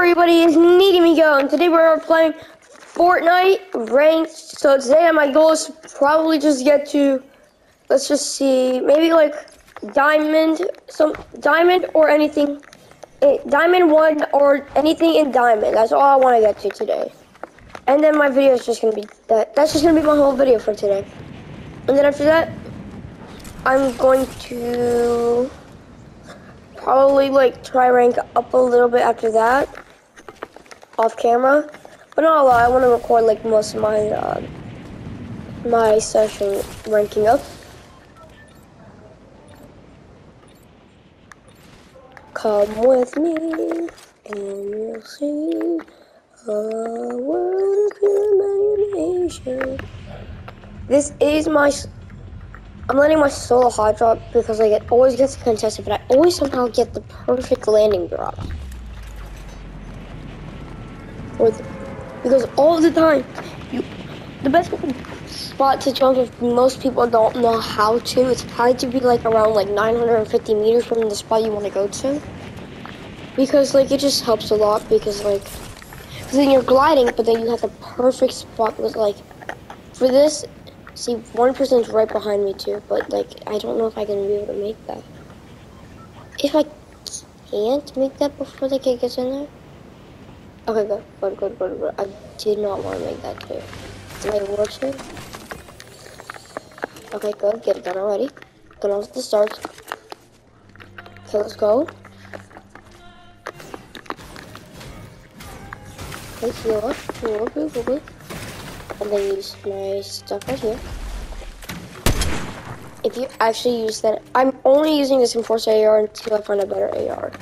everybody, it's me, Go, and today we're playing Fortnite ranked. So today my goal is probably just get to, let's just see, maybe like diamond, some diamond or anything, eh, diamond one or anything in diamond. That's all I want to get to today. And then my video is just gonna be that. That's just gonna be my whole video for today. And then after that, I'm going to probably like try rank up a little bit after that off camera. But not a lot. I want to record like most of my uh, my session ranking up. Come with me and you'll see a world of imagination. This is my I'm letting my solo hot drop because like it always gets contested, but I always somehow get the perfect landing drop. With because all the time, you the best spot to jump if most people don't know how to, it's probably to be like around like 950 meters from the spot you want to go to. Because like it just helps a lot because like, cause then you're gliding, but then you have the perfect spot with like, for this, See, one person's right behind me too, but like, I don't know if I can be able to make that. If I can't make that before the kid gets in there? Okay, good, good, good, good, good. I did not want to make that too. Did I work too? Okay, good, get it done already. On to the start. Okay, let's go. Okay, heal up, heal up, heal up, and then use my stuff right here. If you actually use that, I'm only using this Enforcer AR until I find a better AR.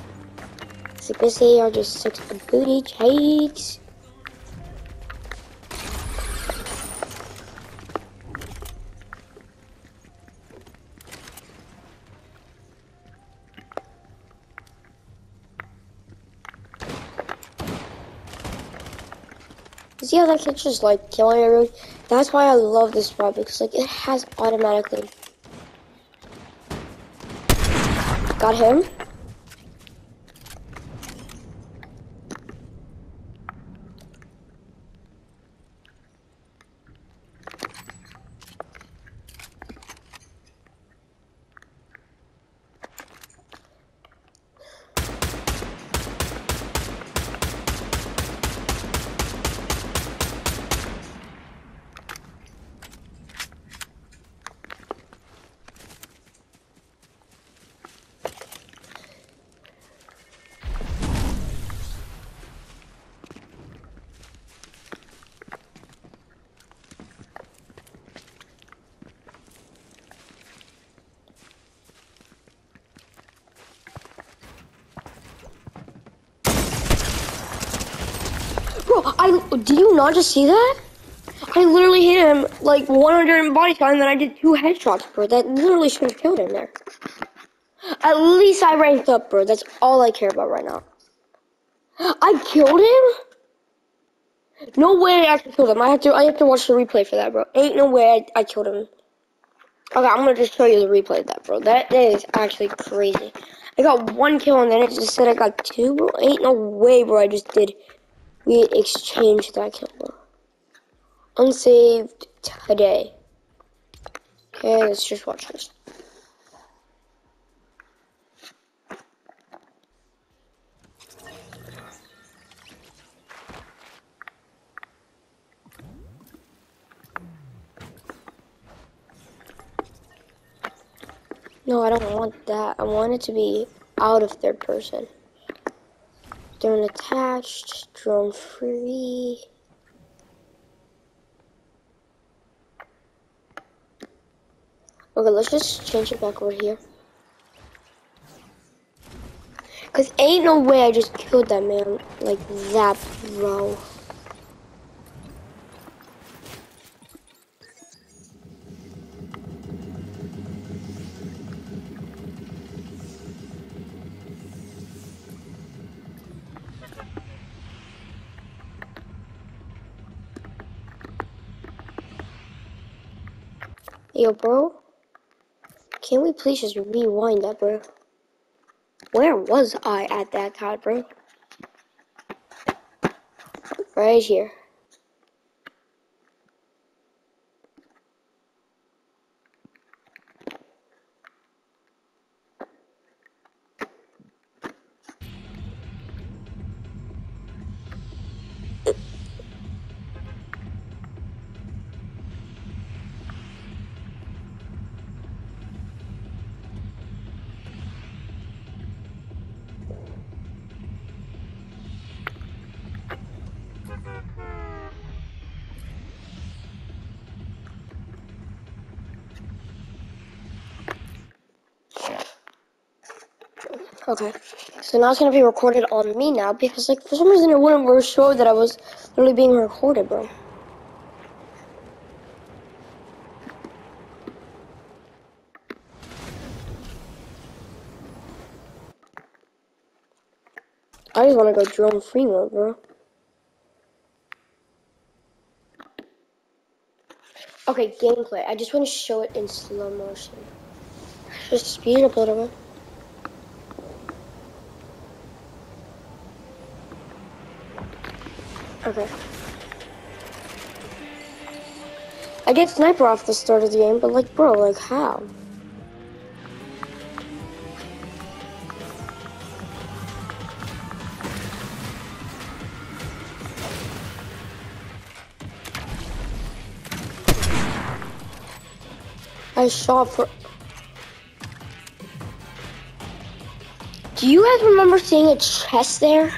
So this AR just the booty cheeks. See how that kid's just like killing everyone? That's why I love this spot because like it has automatically. Got him. I did you not just see that? I literally hit him like 100 in body shot, and then I did two headshots, bro. That literally should have killed him there. At least I ranked up, bro. That's all I care about right now. I killed him? No way I actually killed him. I have to I have to watch the replay for that, bro. Ain't no way I, I killed him. Okay, I'm gonna just show you the replay of that, bro. That, that is actually crazy. I got one kill and then it just said I got two, bro. Ain't no way, bro. I just did we exchanged that killer. Unsaved today. Okay, let's just watch this. No, I don't want that. I want it to be out of third person. Drone attached, drone free. Okay, let's just change it back over here. Cause ain't no way I just killed that man like that, bro. Yo, bro. Can we please just rewind that, bro? Where was I at that time, bro? Right here. Okay. So now it's gonna be recorded on me now because like for some reason it wouldn't show that I was literally being recorded, bro. I just wanna go drone free mode, bro. Okay, gameplay. I just want to show it in slow motion. Just speed up a little bit. Okay. I get sniper off the start of the game, but like, bro, like how? I shot for. Do you guys remember seeing a chest there?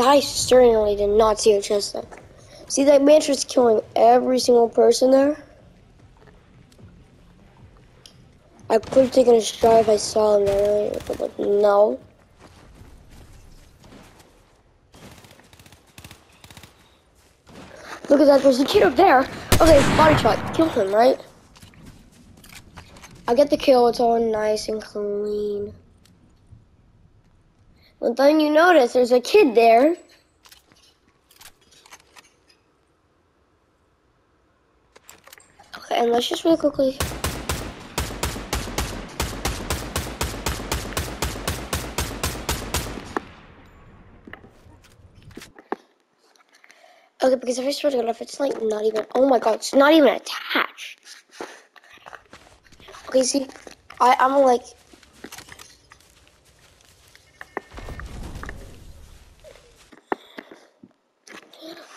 I certainly did not see a chest there. See that mantra's killing every single person there? I could have taken a shot if I saw him there, but like, no. Look at that, there's a kid up there. Okay, body shot, kill him, right? I get the kill, it's all nice and clean. But then you notice there's a kid there. Okay, and let's just really quickly. Okay, because if I swear to God, if it's like not even, oh my God, it's not even attached. Okay, see, I, I'm like,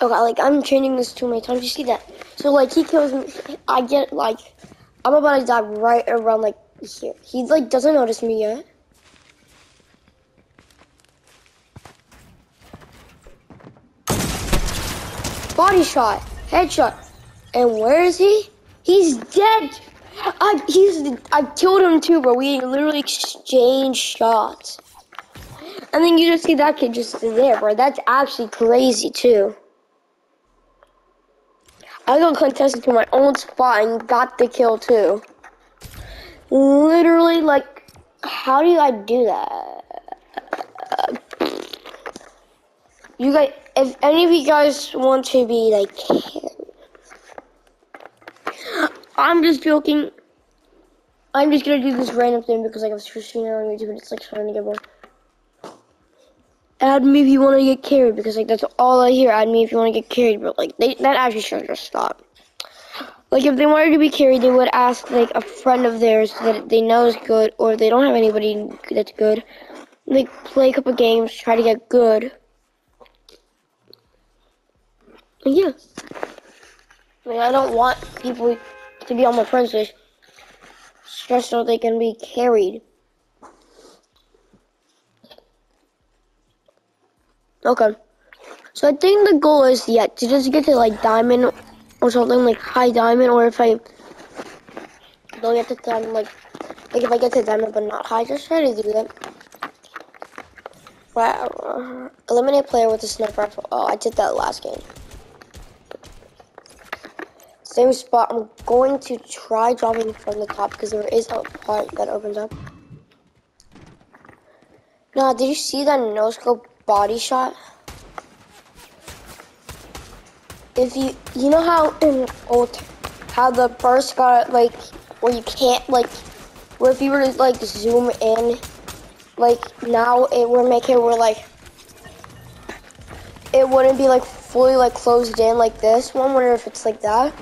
Okay, like I'm changing this too many times. You see that? So like he kills me. I get like I'm about to die right around like here. He like doesn't notice me yet. Body shot, headshot, and where is he? He's dead. I he's I killed him too, bro. We literally exchanged shots. And then you just see that kid just there, bro. That's actually crazy too. I got contested to my own spot and got the kill too. Literally, like, how do I do that? You guys, if any of you guys want to be like, I'm just joking. I'm just gonna do this random thing because like I was just seeing it on YouTube and it's like trying to get more. Add me if you want to get carried because like that's all I hear. Add me if you want to get carried, but like they that actually should just stop. Like if they wanted to be carried, they would ask like a friend of theirs that they know is good, or they don't have anybody that's good. Like play a couple games, try to get good. Yeah. I mean, I don't want people to be on my friends list just so they can be carried. Okay. So I think the goal is, yeah, to just get to like diamond or something like high diamond, or if I don't get to diamond, like, like if I get to diamond but not high, just try to do that. Wow. Eliminate player with a sniper rifle. Oh, I did that last game. Same spot. I'm going to try dropping from the top because there is a part that opens up. Now, did you see that no scope body shot. If you, you know how in old, how the first got like, where you can't like, where if you were to like zoom in, like now it would make it we're like it wouldn't be like fully like closed in like this one. Wonder if it's like that.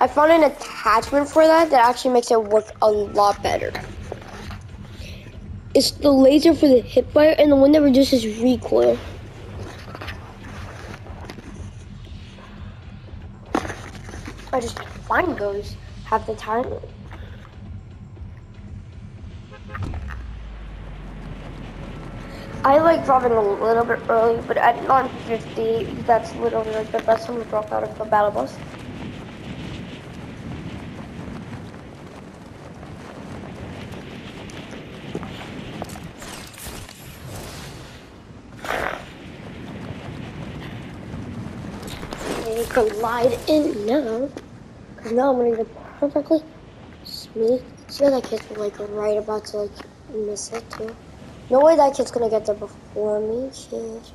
I found an attachment for that that actually makes it work a lot better. It's the laser for the hip fire and the one that reduces recoil. I just find those half the time. I like dropping a little bit early, but at 9.50, that's literally like the best time to drop out of the battle bus. Collide in now. Because now I'm gonna perfectly smooth. See how that kid's like right about to like miss it too. No way that kid's gonna get there before me. Shit.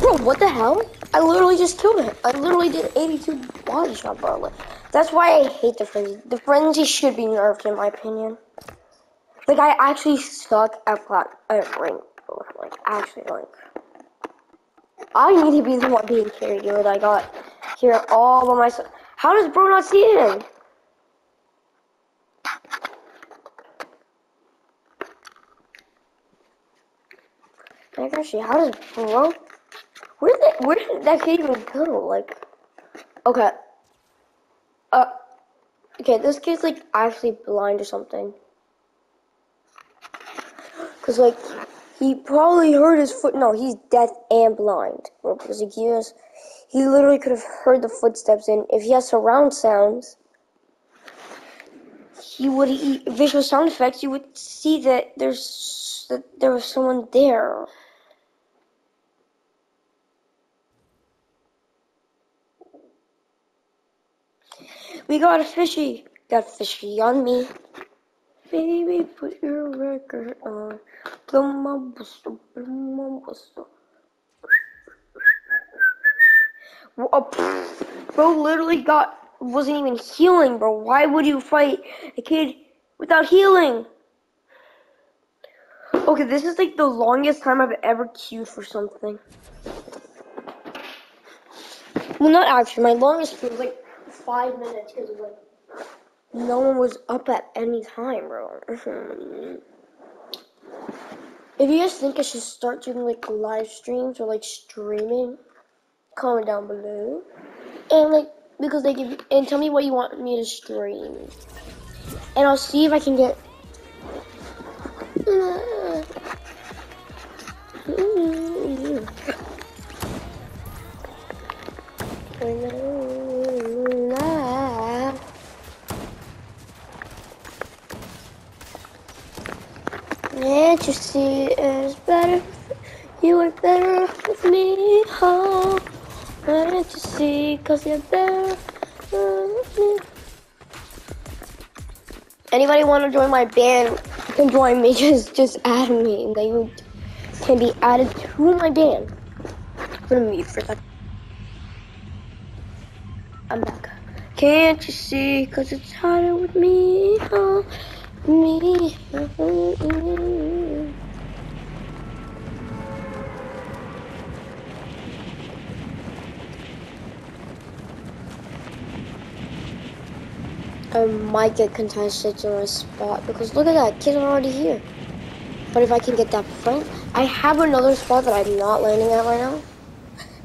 Bro, what the hell? I literally just killed him. I literally did 82 body shot, bro. That's why I hate the frenzy. The frenzy should be nerfed, in my opinion. Like, I actually suck at plat at rank. Like, actually, like, I need to be the one being carried here. I got here all by myself. How does bro not see him? Like, actually, how does bro? Where did where did that kid even go? Like, okay. Uh, okay, this kid's like actually blind or something. Cause like he probably heard his foot. No, he's deaf and blind, bro. Because like, he has, he literally could have heard the footsteps. And if he has surround sounds, he would he, visual sound effects. You would see that there's that there was someone there. We got a fishy. Got fishy on me. Baby, put your record on. Blow my whistle, blow my whistle. Oh, bro literally got wasn't even healing, bro. Why would you fight a kid without healing? Okay, this is like the longest time I've ever queued for something. Well, not actually. My longest queue was like five minutes because like no one was up at any time, bro. if you guys think I should start doing like live streams or like streaming, comment down below. And like because they give and tell me what you want me to stream, and I'll see if I can get. Can't you see it's better? You are better with me, oh. Can't you see? Cause you're better with me. Anybody want to join my band can join me. Just, just add me. And they can be added to my band. I'm for a. I'm back. Can't you see? Cause it's harder with me, oh me. I might get contested to a spot because look at that, are already here. But if I can get that front, I have another spot that I'm not landing at right now.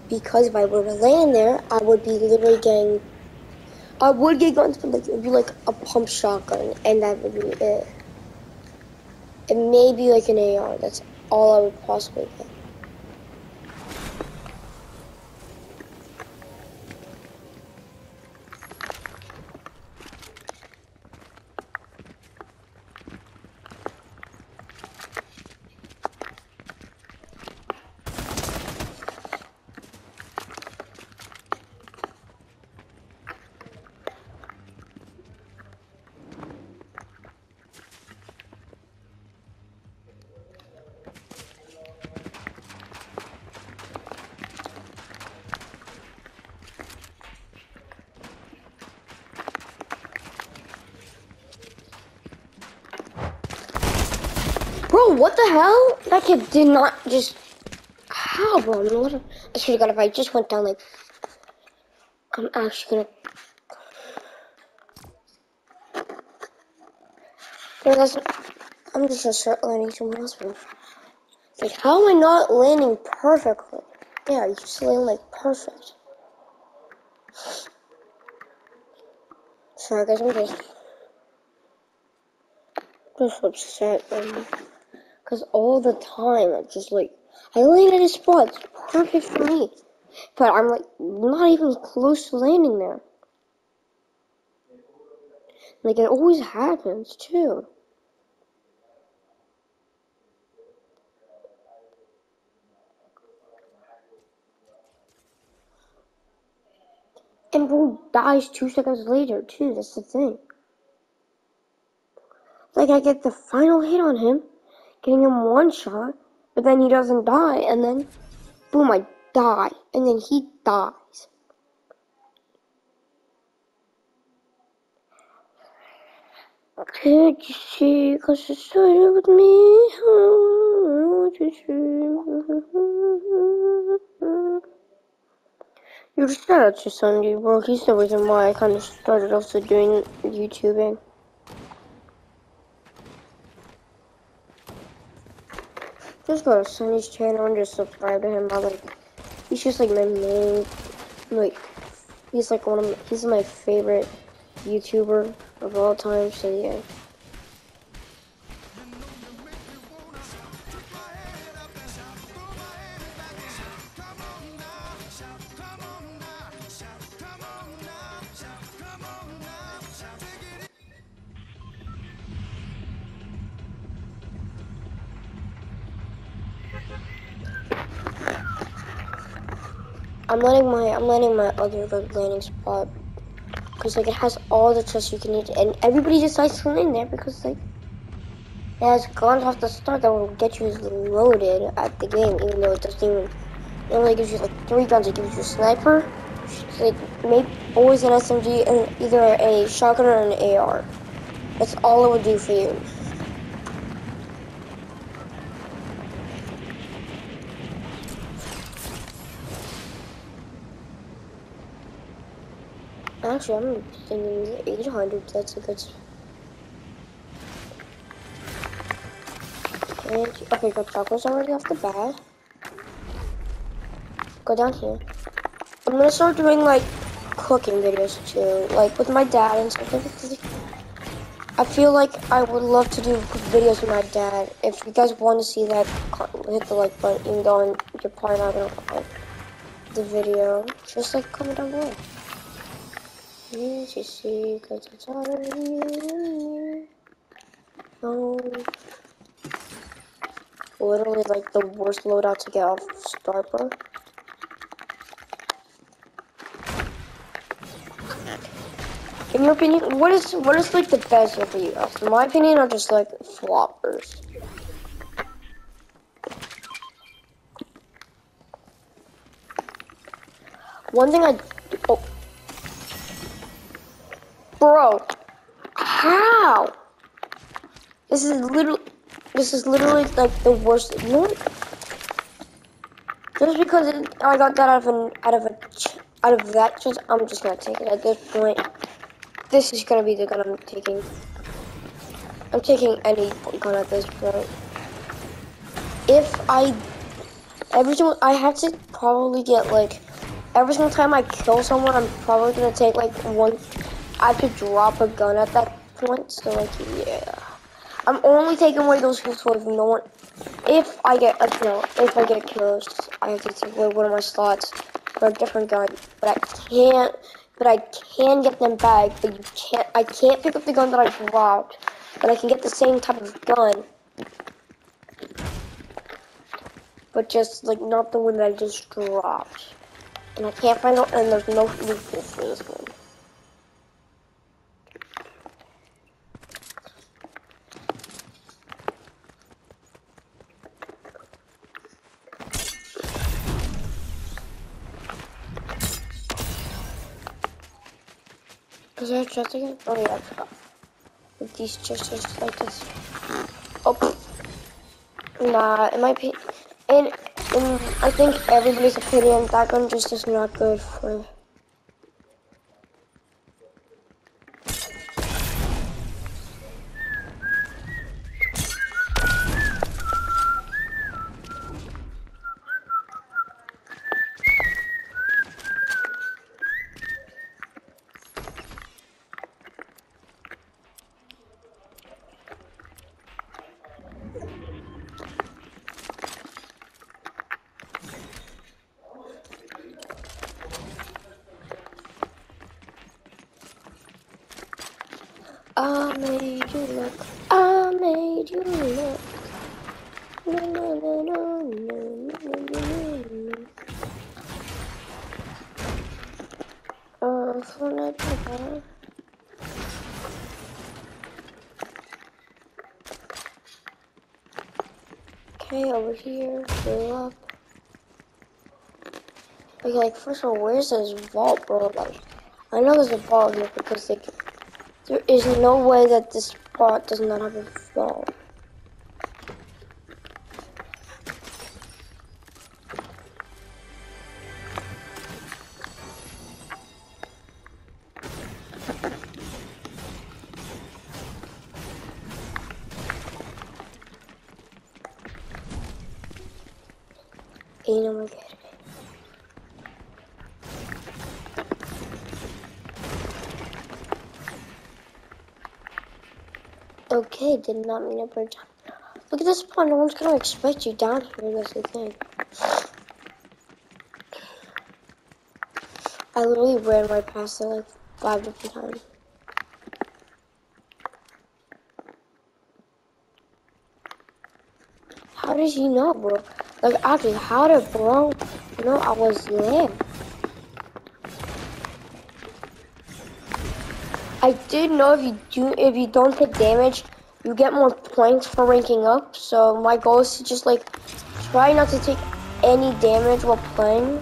Because if I were to land there, I would be literally getting I would get guns, but like it would be like a pump shotgun, and that would be it. It may be like an AR. That's all I would possibly get. What the hell? That kid did not just. How, bro? I'm not- I swear to God, if I just went down like. I'm actually gonna. That's. I'm just gonna start landing somewhere else, bro. Like, how am I not landing perfectly? Yeah, you just land like perfect. Sorry, guys, I'm just. Just upset, man. Because all the time, it's just like, I land at a spot, it's perfect for me. But I'm like, not even close to landing there. Like, it always happens, too. And bro dies two seconds later, too, that's the thing. Like, I get the final hit on him, getting him one shot, but then he doesn't die, and then, boom, I die, and then he dies. Can't you see, cause it started with me, to see. You just shout out to Sunday, bro. He's the reason why I kind of started also doing YouTubing. Just go to Sunny's channel and just subscribe to him. Like, he's just like my main, like, he's like one of, my, he's my favorite YouTuber of all time. So yeah. I'm letting my I'm letting my other landing spot because like it has all the chests you can need and everybody decides to land there because like it has guns off the start that will get you loaded at the game even though it doesn't even it only gives you like three guns. It gives you a sniper like maybe always an SMG and either a shotgun or an AR that's all it would do for you Actually, I'm thinking 800. That's a good. And, okay, got tacos already off the bat. Go down here. I'm gonna start doing like cooking videos too, like with my dad and stuff. I feel like I would love to do videos with my dad. If you guys want to see that, hit the like button, even though you're probably not gonna like the video. Just like comment down below. You see, cause it's already here. Oh. Literally like the worst loadout to get off Starper. In your opinion, what is what is like the best for you guys? In my opinion, are just like floppers. One thing I oh Bro, how? This is literally, this is literally like the worst. Just because it, I got that out of an out of a out of that, just I'm just gonna take it at this point. This is gonna be the gun I'm taking. I'm taking any gun at this point. If I every single I have to probably get like every single time I kill someone, I'm probably gonna take like one I could drop a gun at that point, so like, yeah. I'm only taking away those kills if no one, if I get, like, no, if I get kills, I have to take away one of my slots for a different gun, but I can't, but I can get them back, but you can't, I can't pick up the gun that I dropped, but I can get the same type of gun, but just, like, not the one that I just dropped. And I can't find out, and there's no loophole for this one. rzeczy, a to jest wariatka. These just, just like this. Oh, nah, it might be, in in I think everybody's opinion that gun just is not good for Okay, over here, fill up. Okay, like, first of all, where's this vault, bro? Like, I know there's a vault here because, like, there is no way that this spot does not have a Okay, did not mean to break down. Look at this spawn, no one's gonna expect you down here, that's the thing. I literally ran right past it like five different times. How did he know, bro? Like, actually, how did bro you know I was there? I did know if you do if you don't take damage, you get more points for ranking up. So my goal is to just like try not to take any damage while playing.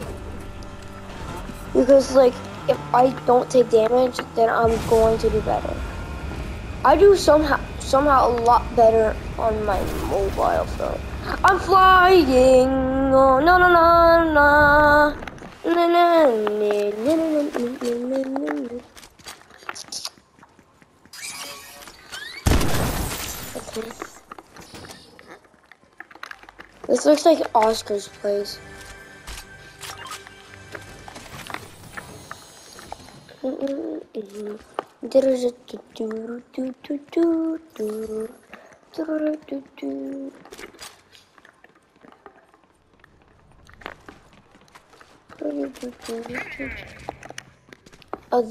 Because like if I don't take damage, then I'm going to do better. I do somehow somehow a lot better on my mobile phone. I'm flying. Oh, no no no no. Na, na, na, na, na, na, na, na. Okay. This looks like Oscar's place. Oh,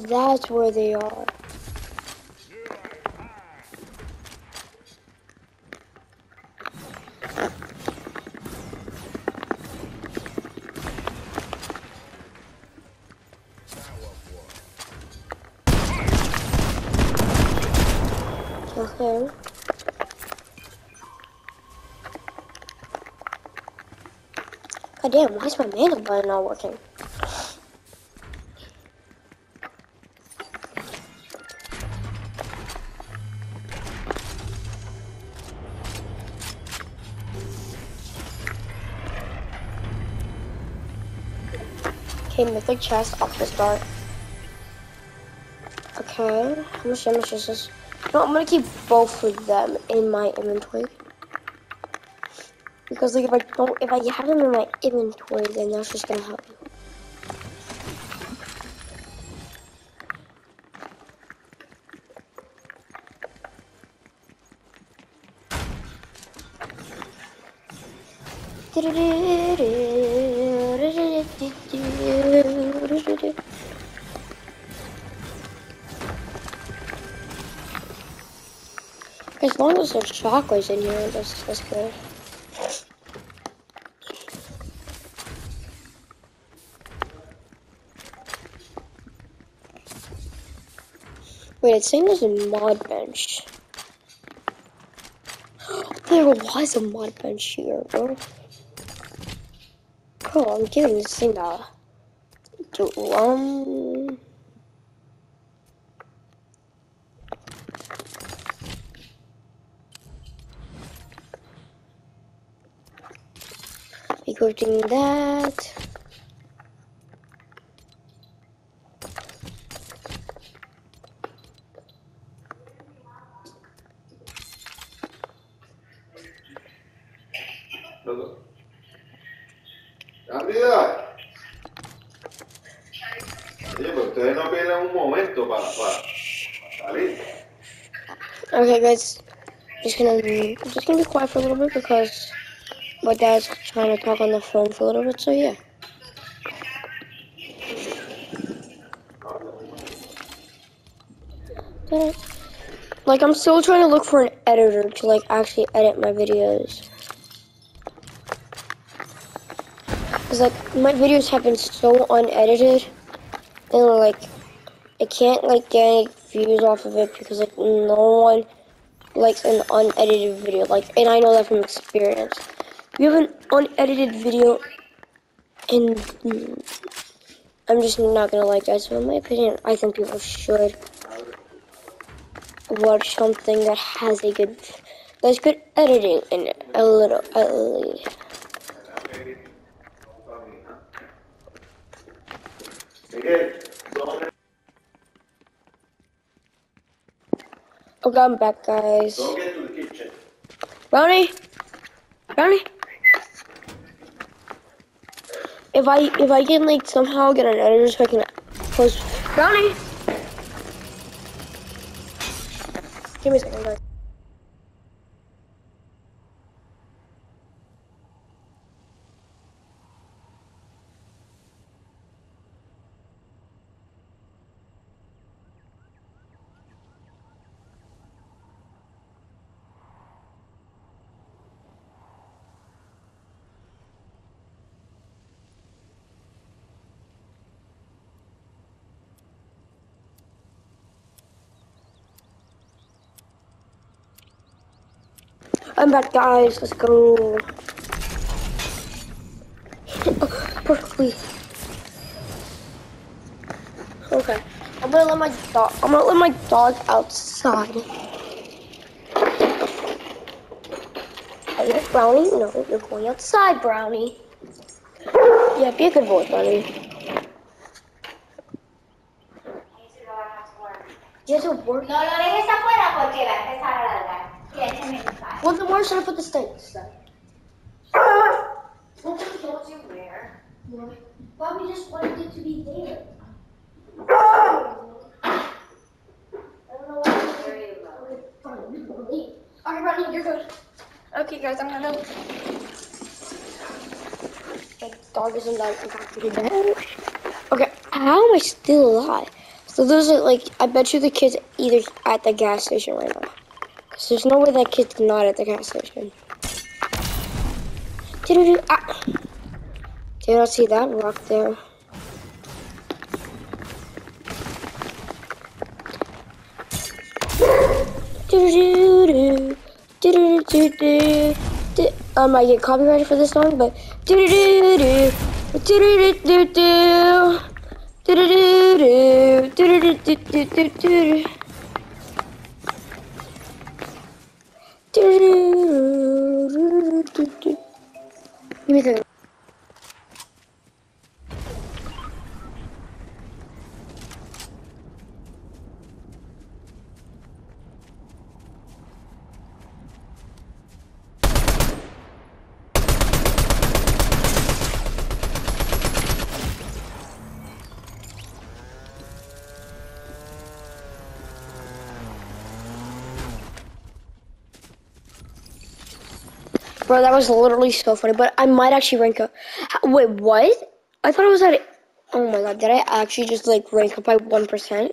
that's where they are. Okay. God damn, why is my manual button not working? Okay, mythic chest off the start. Okay, how much damage is this? No, I'm gonna keep both of them in my inventory. Because like if I don't if I have them in my inventory then that's just gonna help me. As long as there's chocolates in here, that's, that's good. Wait, it's saying there's a mod bench. There was a mod bench here, bro. Bro, I'm getting this thing a... Do, um... equipping that. Guys, just gonna be just gonna be quiet for a little bit because my dad's trying to talk on the phone for a little bit. So yeah. Like I'm still trying to look for an editor to like actually edit my videos. Cause like my videos have been so unedited, and like I can't like get any views off of it because like no one likes an unedited video. Like, and I know that from experience. You have an unedited video, and mm, I'm just not gonna like that. So in my opinion, I think people should watch something that has a good, that's good editing in it. A little, at least. Okay, I'm back, guys. don't get to the kitchen. Brownie, Brownie. If I if I can like somehow get an editor so I can post Brownie. Give me a second, guys. I'm back, guys. Let's go. Perfectly. Okay. I'm gonna let my dog. I'm gonna let my dog outside. Hey, Brownie. No, you're going outside, Brownie. Yeah, be a good boy, Brownie. You have to work. No lo mensaje. Well, then where should I put the then? Nobody told you where. Bobby just wanted it to be there. Very low. Alright, Ronnie, you're good. Okay, guys, I'm gonna. The dog isn't that impacted Okay, how am I still alive? So those are like, I bet you the kid's either at the gas station right now. Cause there's no way that kid's not at the gas station. Doo-doo-doo, ah. Did not see that rock there. I might get copyrighted for this song, but. Do-do-do-do-do. Do-do-do-do. Do-do-do-do-do-do. Do-do-do-do-do-do. Give me a Bro, that was literally so funny, but I might actually rank up. Wait, what? I thought I was at. Oh my god, did I actually just like rank up by 1%?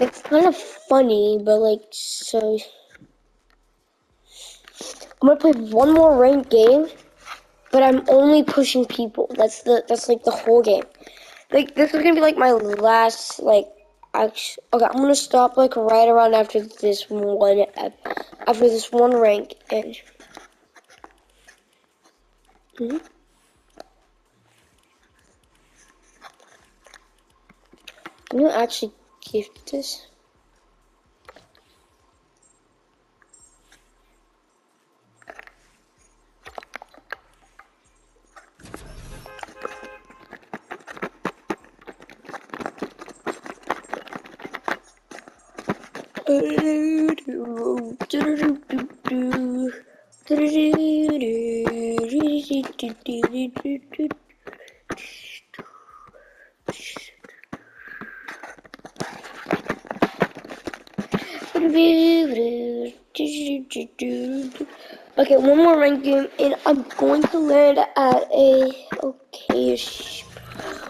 It's kind of funny, but like, so. I'm gonna play one more ranked game, but I'm only pushing people. That's the that's like the whole game. Like this is gonna be like my last like Actually, okay, I'm gonna stop like right around after this one, after this one rank, and. hmm I'm gonna actually gift this. Okay, one more rank game, and I'm going to land at a okay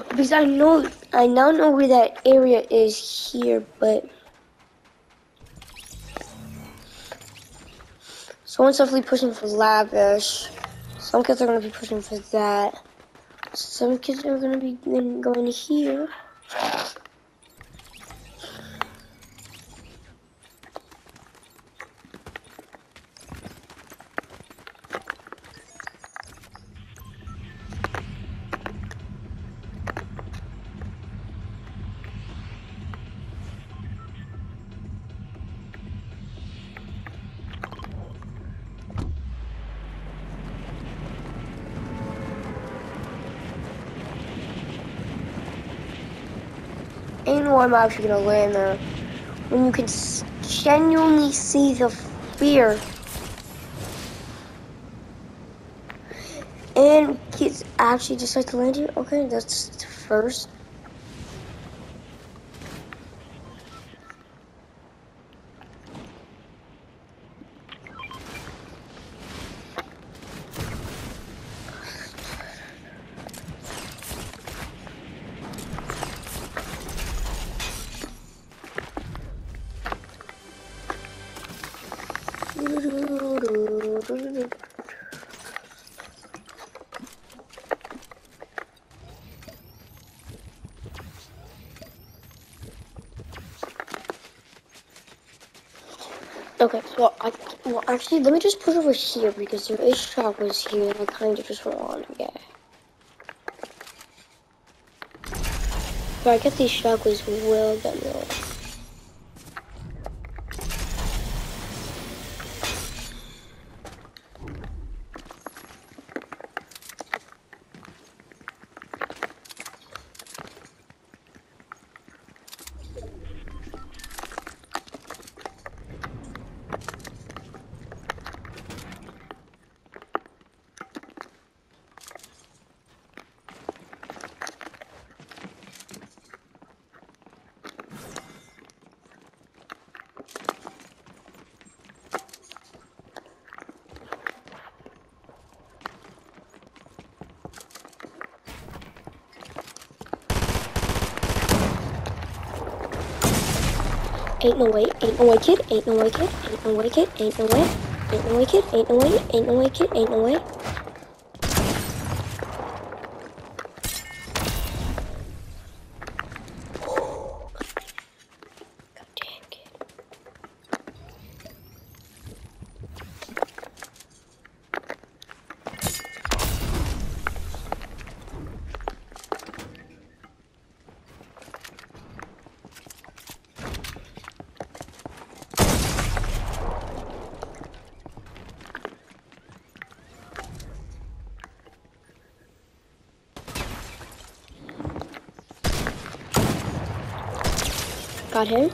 because I know I now know where that area is here, but someone's definitely pushing for lavish. Some kids are gonna be pushing for that. Some kids are gonna be going here. I'm actually gonna land there. When you can genuinely see the fear. And kids actually decide to land here. Okay, that's the first. Okay, so I well actually let me just put over here because there is chocolates here and I kind of just want to get. But I guess these chocolates will get me. Ain't no way, ain't no way, kid, ain't no way, kid, ain't no way, kid, ain't no way, ain't no way, kid, ain't no way, ain't no way, kid, ain't no way. Got him.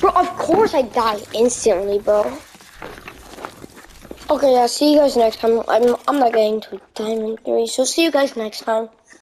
Bro, of course I die instantly, bro. Okay, I'll see you guys next time. I'm, I'm not getting to Diamond 3, so see you guys next time.